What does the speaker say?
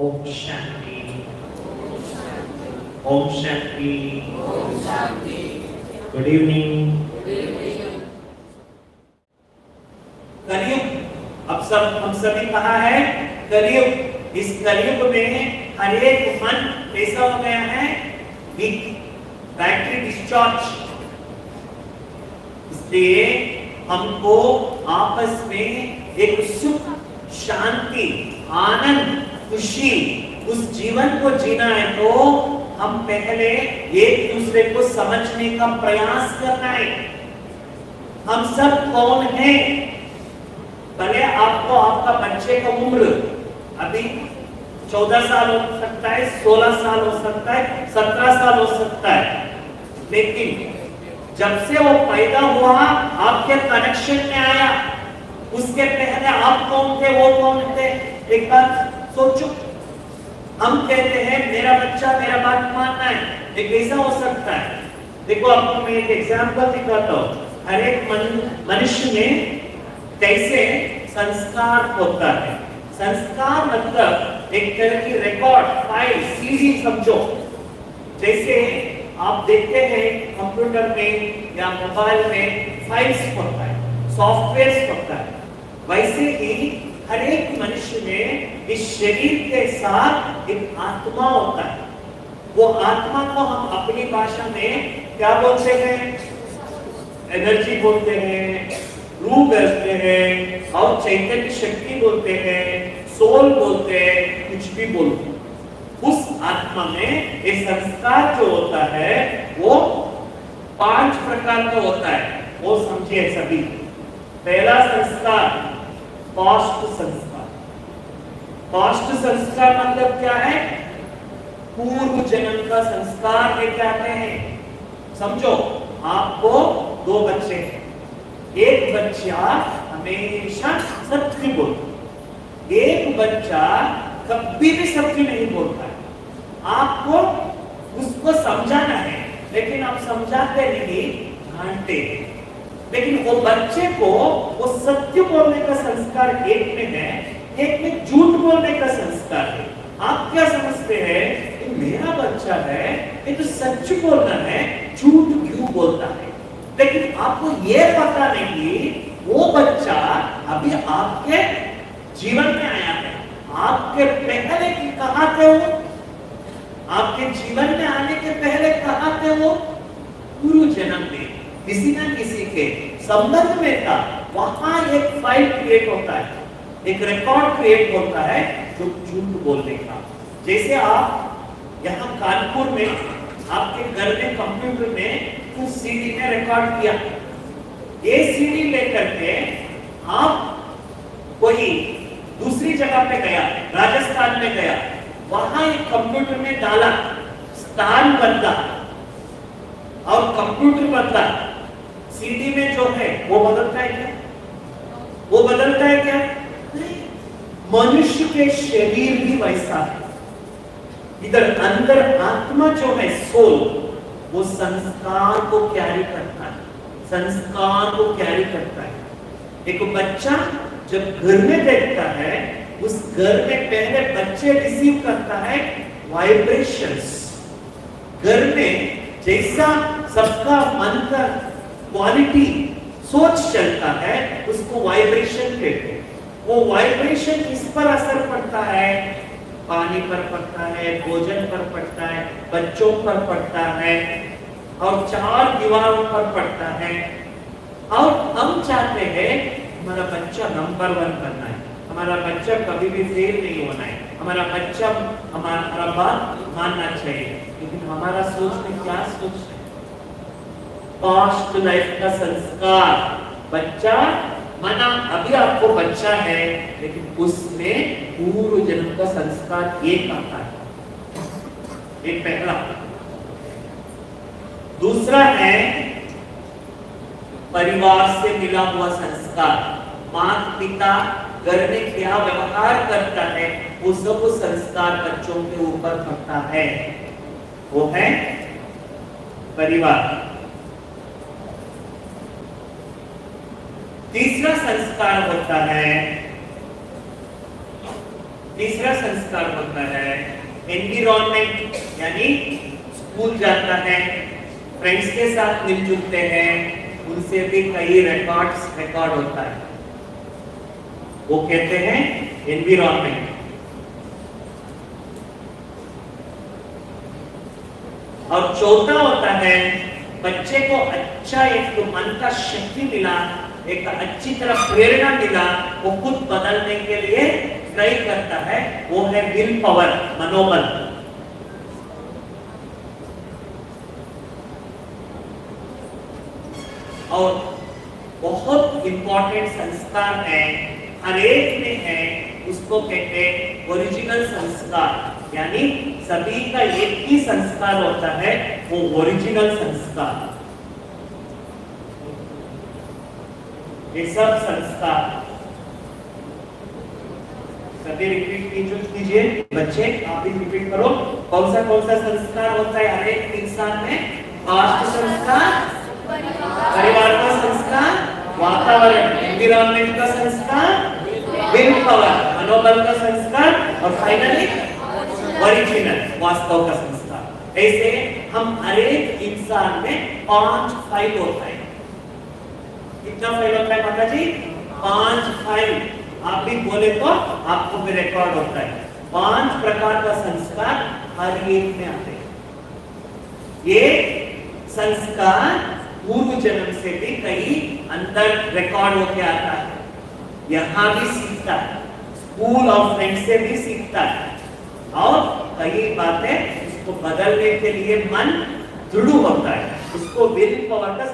Om Shanti. Om Shanti. Good evening कलयुग, अब सब, हम सभी कहा है? कलयुग। इस कलयुग में हर एक मन कैसा हो गया है? वीक बैटरी डिस्चार्ज इसलिए हमको आपस में एक सुख, शांति, आनंद खुशी, उस जीवन को जीना है तो हम पहले एक दूसरे को समझने का प्रयास करना है। हम सब कौन हैं? भले आपको आपका बच्चे का उम्र अभी चौदह साल हो सकता है, सोलह साल हो सकता है, सत्रह साल हो सकता है, लेकिन जब से वो पैदा हुआ, आपके कनेक्शन में आया। उसके पहले आप कौन थे, वो कौन थे? एक बार सोचो। हम कहते हैं, मेरा बच्चा मेरा बात मानना है ये कैसा हो सकता है। देखो, आपको मैं एक एग्जांपल दिखाता हूँ। हर एक मनुष्य में कैसे संस्कार होता है? संस्कार मतलब एक तरह की रिकॉर्ड फ़ाइल सीडी समझो। जैसे आप देखते हैं कंप्यूटर में या मोबाइल में फाइल्स होता है सॉफ्टवेयर होता है। वैसे ही हर एक मनुष्य में इस शरीर के साथ एक आत्मा होता है। वो आत्मा को हम अपनी भाषा में क्या बोलते हैं? एनर्जी बोलते हैं रूह बोलते हैं, और चैतन्य शक्ति बोलते हैं सोल बोलते हैं, कुछ भी बोलते हैं। उस आत्मा में एक संस्कार जो होता है, वो पाँच प्रकार का होता है। वो समझिए सभी। पहला संस्कार पास्ट संस्कार। पास्ट संस्कार मतलब क्या है? पूर्व जन्म का संस्कार लेके आते हैं? समझो, आपको दो बच्चे हैं। एक बच्चा हमेशा सत्य बोलता एक बच्चा कभी भी सत्य नहीं बोलता है। आपको उसको समझाना है, लेकिन आप समझाते नहीं जानते लेकिन वो बच्चे को, वो सत्य बोलने का संस्कार एक में है, एक में झूठ बोलने का संस्कार है। आप क्या समझते हैं कि मेरा बच्चा है, ये तो सच बोलना है, झूठ क्यों बोलता है? लेकिन आपको ये पता नहीं, वो बच्चा अभी आपके जीवन में आया है। आपके पहले की कहा थे वो? आपके जीवन में आने के पहले कहा थे वो? पूर्व जन्म में। किसी ना किसी के संबंध में था, वहाँ एक फ़ाइल क्रिएट होता है, एक रिकॉर्ड क्रिएट होता है जो झूठ बोलने का। जैसे आप यहाँ कानपुर में, आपके घर में कंप्यूटर में कुछ सीडी में रिकॉर्ड किया। ये सीडी लेकर के आप कोई दूसरी जगह पे गया, राजस्थान में गया, वहाँ एक कंप्यूटर में डाला, स्थान बदला, और कंप्यूटर बदला। सीडी में जो है, वो बदलता है क्या? वो बदलता है क्या? मनुष्य के शरीर भी वैसा है। इधर अंदर आत्मा जो है, सोल, वो संस्कार को कैरी करता है। संस्कार को कैरी करता है। एक बच्चा जब घर में देखता है, उस घर में पहले बच्चे रिसीव करता है वाइब्रेशंस घर में जैसा सबका मन का क्वालिटी सोच चलता है, उसको वाइब्रेशन कहते हैं। वो वाइब्रेशन किस पर असर पड़ता है? पानी पर पड़ता है, भोजन पर पड़ता है, बच्चों पर पड़ता है, और चार दीवारों पर पड़ता है। और हम चाहते हैं, हमारा बच्चा नंबर वन बनना है। हमारा बच्चा कभी भी फेल नहीं होना है। हमारा बच्चा हमारा बात मानना चाहिए। लेकिन हमारा सोच में क्या सोच है? पास्ट लाइफ का संस्कार बच्चा, माना, अभी आपको बच्चा है, लेकिन उसमें पूर्व जन्म का संस्कार एक आता है। एक पहला। दूसरा है, परिवार से मिला हुआ संस्कार। माता पिता घर में क्या व्यवहार करता है, वो सब संस्कार बच्चों के ऊपर पड़ता है। वो है, परिवार। तीसरा संस्कार होता है, तीसरा संस्कार होता है एनवायरमेंट यानी स्कूल जाता है। फ्रेंड्स के साथ मिलजुलते हैं, उनसे भी कई रिकॉर्ड्स रिकॉर्ड होता है। वो कहते हैं एनवायरमेंट और चौथा होता है, बच्चे को अच्छा एक मन का शक्ति मिला एक अच्छी तरह प्रेरणा मिला वो खुद बदलने के लिए ट्राई करता है, वो है विल पावर, मनोबल। और बहुत इंपॉर्टेंट संस्कार है, हर एक में है, उसको कहते हैं ओरिजिनल संस्कार। यानी सभी का एक ही संस्कार होता है, वो ओरिजिनल संस्कार। ये सब संस्कार सभी रिपीट कीजिए बच्चे, आप भी रिपीट करो। कौन सा कौन सा संस्कार होता है? हर एक इंसान में कास्ट संस्कार परिवार का संस्कार वातावरण एनवायरमेंट का संस्कार विल पावर मनोबल का संस्कार और फाइनली ओरिजिनल वास्तव का संस्कार ऐसे हम हर एक इंसान में पाँच फ़ाइल होता है। कितना फ़ाइल होता है माता जी पाँच फ़ाइल आप भी बोले तो आपको भी रिकॉर्ड होता है। पाँच प्रकार का संस्कार हर एक में आते हैं। ये संस्कार पूर्व जन्म से भी कहीं अंदर रिकॉर्ड होके आता है। यहाँ भी सीखता है। स्कूल और फ्रेंड से भी सीखता है। और कई बातें उसको बदलने के लिए मन दृढ़ होता है। उसको विल पावर का